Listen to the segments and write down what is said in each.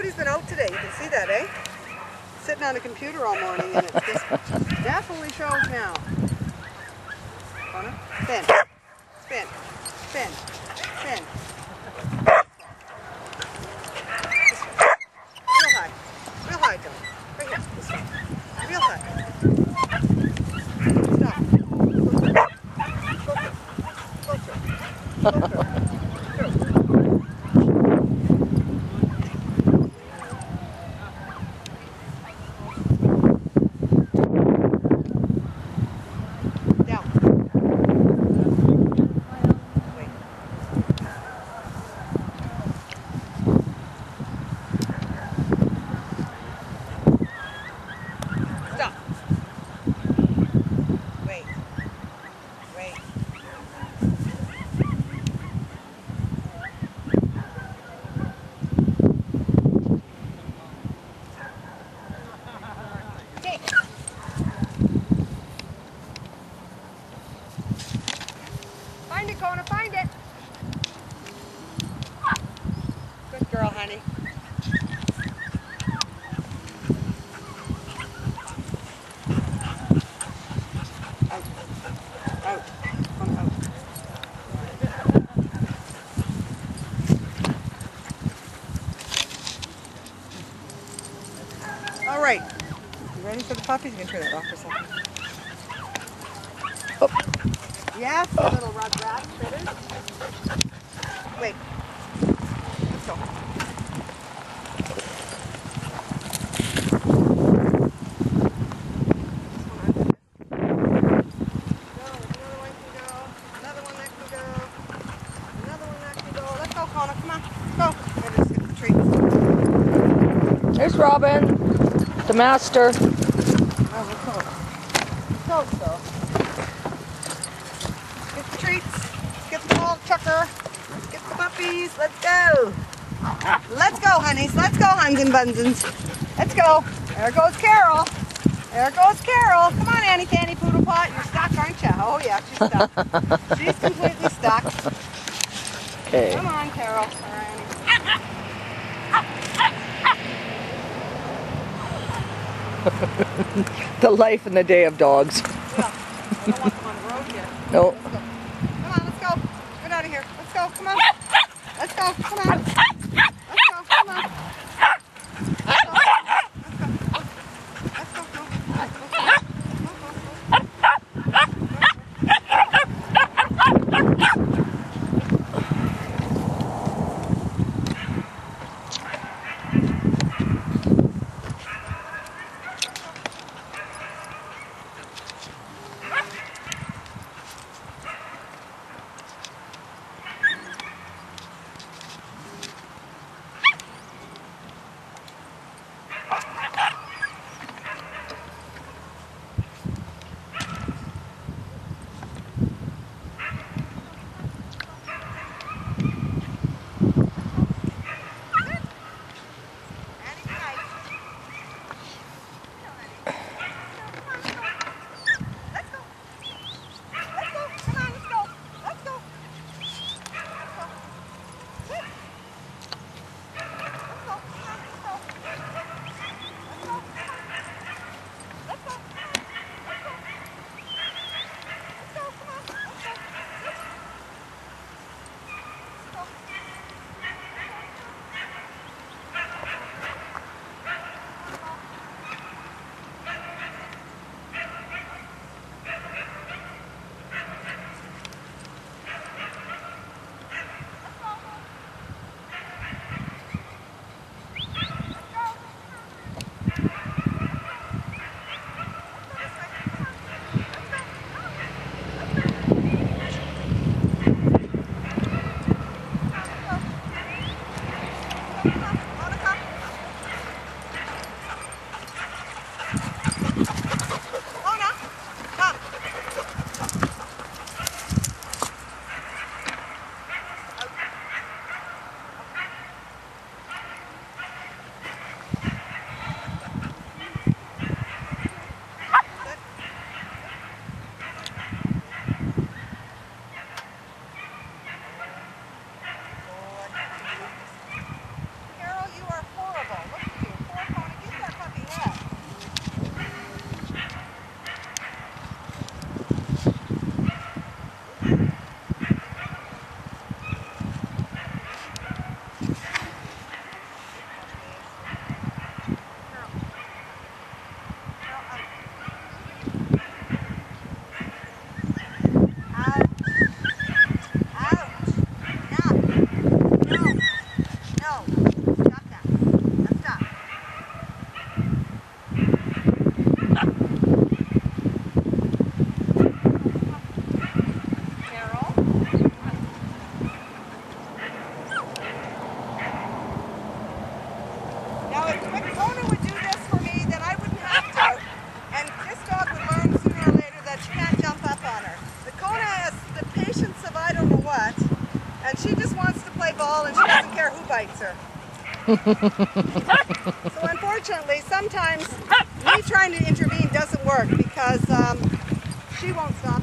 nobody's been out today. You can see that, eh? Sitting on a computer all morning and it's just definitely shows now. Spin, spin, spin, spin. Real high, real high, John. Real high. Go through. Through. Down. Wait. Stop. Wait. Wait. Take. Find it, Kona, find it. Good girl, honey. Out. Out. Come out. All right. You ready for the puppies? You can turn that off for a second. Oh. Yes, you little rug rat critters. Wait. Let's go. Another one that can go. Another one that can go. Let's go, Connor. Come on. Go. Gotta just get the treats. There's Robin, the master. Oh, we're close. Close, though. Get the treats. Get the ball chucker. Let's get the puppies. Let's go. Let's go, honeys. Let's go, huns and bunsons. Let's go. There goes Carol. There goes Carol. Come on, Annie Fanny Poodle Pot. You're stuck, aren't you? Oh, yeah, she's stuck. she's completely stuck. Okay. Come on, Carol. The life and the day of dogs. Yeah. I don't want them on the road here. No. Let's go. Come on, let's go. Get out of here. Let's go. Come on. Let's go. Come on. And she just wants to play ball and she doesn't care who bites her. so unfortunately, sometimes me trying to intervene doesn't work because um, she won't stop.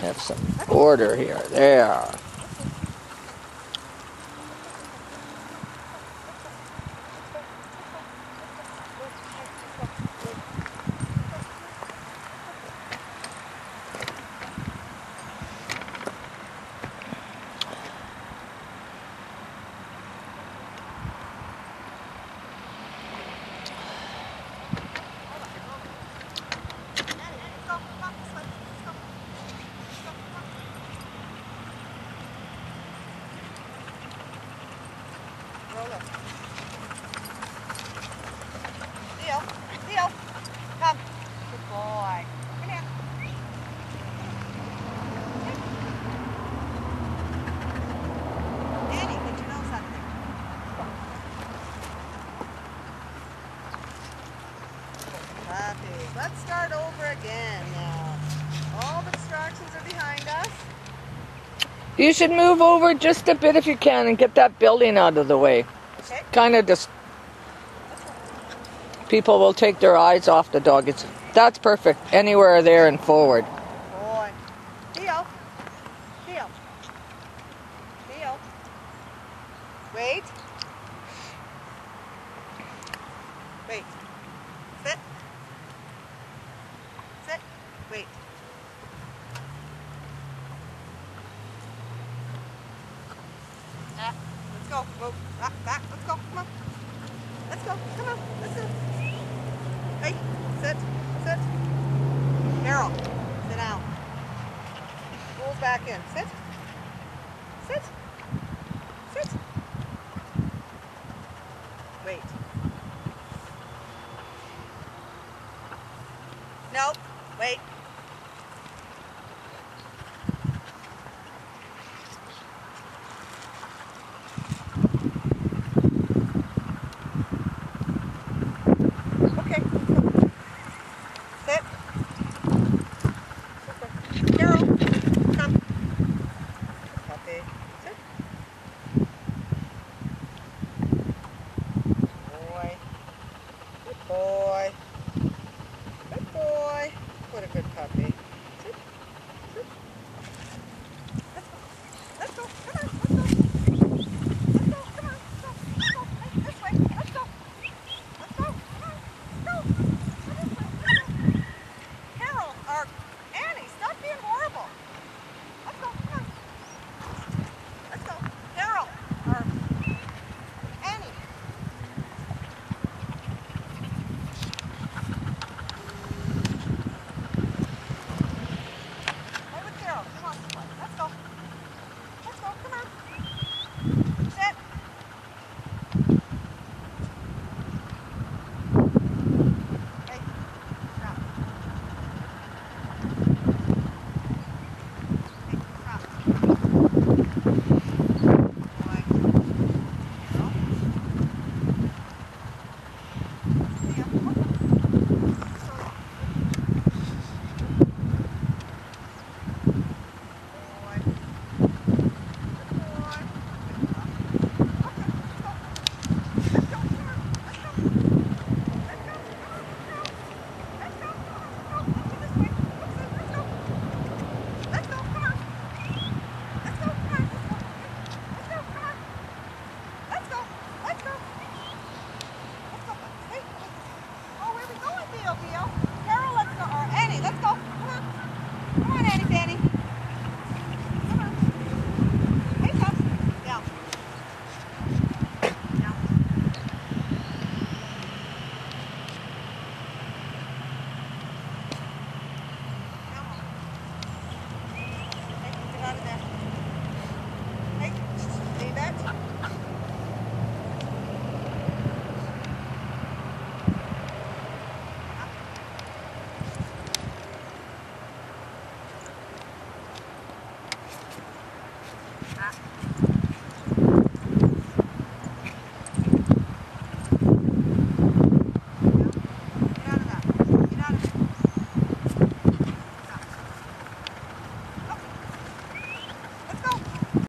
Have some order here. There. You should move over just a bit if you can and get that building out of the way. Okay. Kind of just people will take their eyes off the dog. It's that's perfect. Anywhere there and forward. Wait. Sit. Sit. Wait.